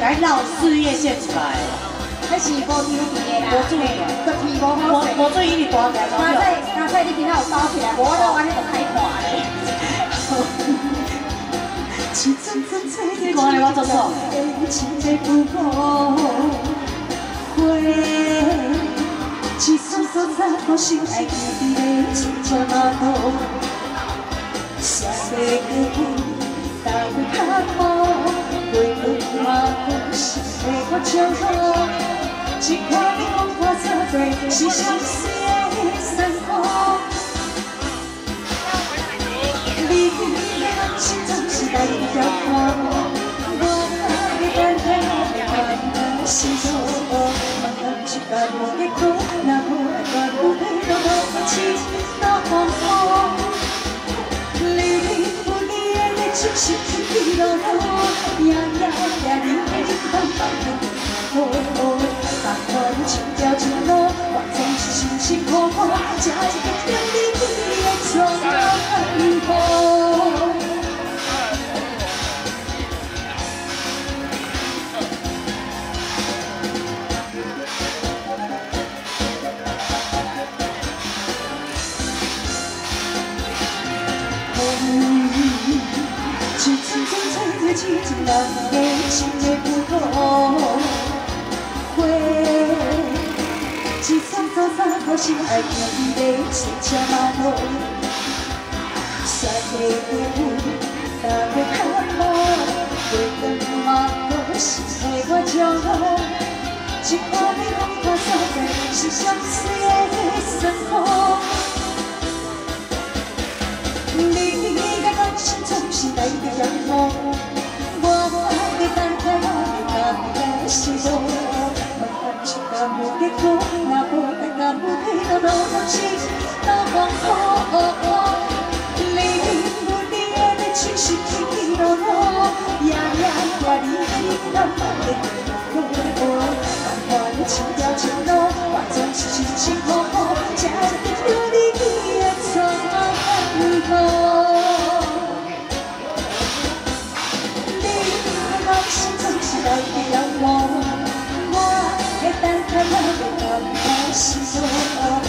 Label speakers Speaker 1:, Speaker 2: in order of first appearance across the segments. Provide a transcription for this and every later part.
Speaker 1: 来闹事业线出来。
Speaker 2: 那是无注意的啦，
Speaker 1: 无注意
Speaker 2: 无好势。
Speaker 1: 无无注意你大条
Speaker 2: 刚才刚才你今仔有包起来，无我都完全就开看咧。
Speaker 1: 你讲的我做错。
Speaker 3: 的我笑容，一看你风花草多，是相思的山河。你的心总是带着我，我的感情慢慢心痛，慢慢去把我的苦，那苦爱把苦配到我心那黄河。你不离的情绪一路路，呀呀情调情路，我总是辛辛苦苦，加一个天地的窗口。一次总在这痴情人的心的不同，双洒过心爱记的亲像马路，山的雨打过看无，回灯马路心的我笑容，一看你风花草在是相思的生活。你的关心总是带着阳光，我的等待我的感心动，慢慢去感我的苦，那不爱感不配的路途是那黄河。你不离的情绪一路路，呀呀呀，你的浪漫的路，漫漫的情调情路，我总是辛辛苦苦，才得到你的窗口。你的心总是带着阳光，我的等待我的感心痛，慢慢去把你的苦，那不甘不配的路是那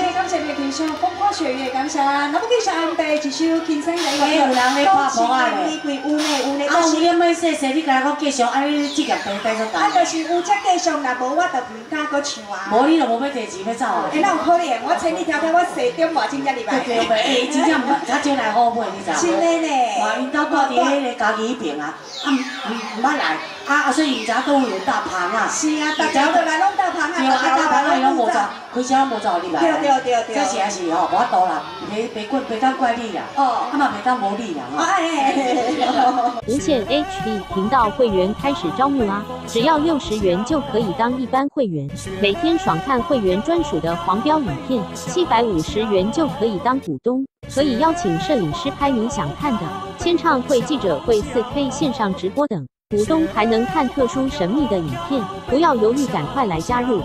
Speaker 3: 风花雪月感谢，那么继续安排一首轻松的
Speaker 1: 哎有人在拍风啊嘞
Speaker 3: 有呢有呢，
Speaker 1: 啊，有点要细细，你甲我继续安尼这件地带个
Speaker 3: 啊，就。是有这继续，若无我就唔敢搁唱啊。
Speaker 1: 无你就无要要走啊。
Speaker 3: 哎，那有可能，我千里迢迢我四点外钟才入来。
Speaker 1: 对对诶，真正毋较少来好买，你知道无？
Speaker 3: 真的呢。
Speaker 1: 哇，因兜住伫迄个家己迄边啊，啊毋毋毋捌来，啊啊所以因知影倒有大棚啊。
Speaker 3: 是啊，大家都来拢搭棚啊。
Speaker 1: 对啊，啊大棚啊开车无走入来。
Speaker 3: 对对对对
Speaker 1: 这是还是吼无法度啦，袂袂怪袂当怪你啦，
Speaker 3: 哦
Speaker 1: 啊嘛袂当无你啦吼。
Speaker 3: 哎哎哎。
Speaker 4: 无线 HD 频道会员开始招募啦！只要六十元就可以当一般会员，每天爽看会员专属的黄标影片；七百五十元就可以当股东，可以邀请摄影师拍你想看的，签唱会、记者会、四 K 线上直播等。股东还能看特殊神秘的影片，不要犹豫，赶快来加入！